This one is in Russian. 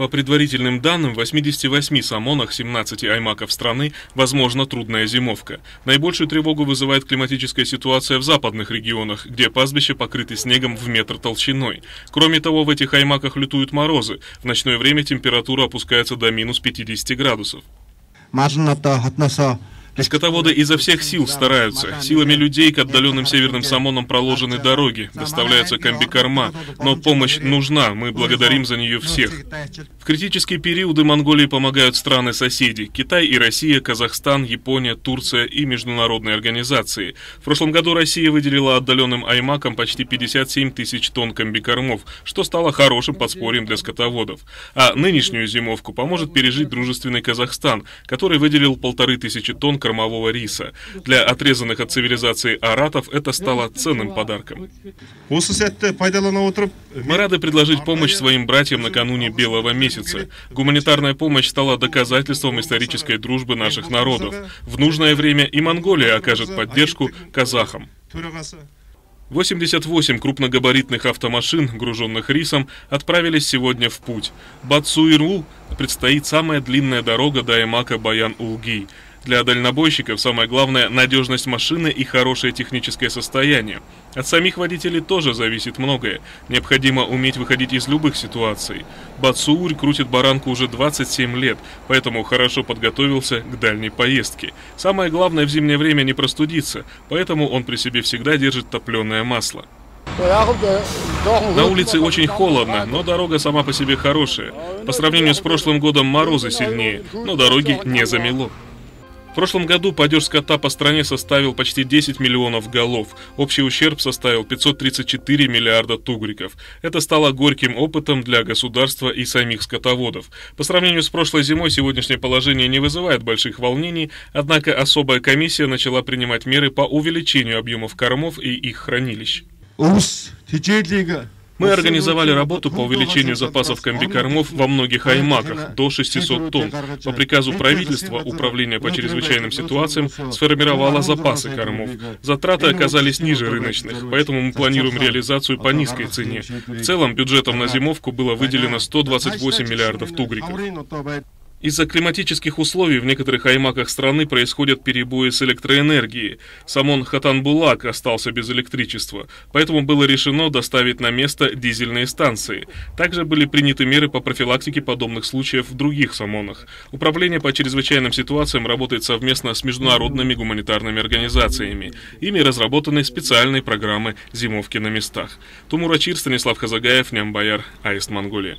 По предварительным данным, в 88 самонах 17 аймаков страны возможна трудная зимовка. Наибольшую тревогу вызывает климатическая ситуация в западных регионах, где пастбища покрыты снегом в метр толщиной. Кроме того, в этих аймаках лютуют морозы. В ночное время температура опускается до минус 50 градусов. Скотоводы изо всех сил стараются. Силами людей к отдаленным северным самонам проложены дороги, доставляются комбикорма. Но помощь нужна, мы благодарим за нее всех. В критические периоды Монголии помогают страны-соседи. Китай и Россия, Казахстан, Япония, Турция и международные организации. В прошлом году Россия выделила отдаленным аймакам почти 57 тысяч тонн комбикормов, что стало хорошим подспорьем для скотоводов. А нынешнюю зимовку поможет пережить дружественный Казахстан, который выделил полторы тысячи тонн кормового риса. Для отрезанных от цивилизации аратов это стало ценным подарком. Мы рады предложить помощь своим братьям накануне Белого месяца. Гуманитарная помощь стала доказательством исторической дружбы наших народов. В нужное время и Монголия окажет поддержку казахам. 88 крупногабаритных автомашин, груженных рисом, отправились сегодня в путь. Бацуиру предстоит самая длинная дорога до Эмака-Баян-Улги. Для дальнобойщиков самое главное – надежность машины и хорошее техническое состояние. От самих водителей тоже зависит многое. Необходимо уметь выходить из любых ситуаций. Бацуур крутит баранку уже 27 лет, поэтому хорошо подготовился к дальней поездке. Самое главное в зимнее время не простудиться, поэтому он при себе всегда держит топленое масло. На улице очень холодно, но дорога сама по себе хорошая. По сравнению с прошлым годом морозы сильнее, но дороги не замело. В прошлом году падеж скота по стране составил почти 10 миллионов голов. Общий ущерб составил 534 миллиарда тугриков. Это стало горьким опытом для государства и самих скотоводов. По сравнению с прошлой зимой сегодняшнее положение не вызывает больших волнений, однако особая комиссия начала принимать меры по увеличению объемов кормов и их хранилищ. Мы организовали работу по увеличению запасов комбикормов во многих аймаках до 600 тонн. По приказу правительства Управление по чрезвычайным ситуациям сформировало запасы кормов. Затраты оказались ниже рыночных, поэтому мы планируем реализацию по низкой цене. В целом бюджетом на зимовку было выделено 128 миллиардов тугриков. Из-за климатических условий в некоторых аймаках страны происходят перебои с электроэнергией. Самон Хатанбулак остался без электричества, поэтому было решено доставить на место дизельные станции. Также были приняты меры по профилактике подобных случаев в других Самонах. Управление по чрезвычайным ситуациям работает совместно с международными гуманитарными организациями. Ими разработаны специальные программы зимовки на местах. Тумурачир Станислав Хазагаев, Нямбаяр, Аист Монголия.